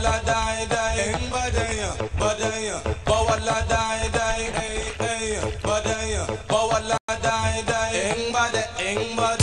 bawala die die eng badaya badaya bawala die die ey ey badaya bawala die die eng bada eng bada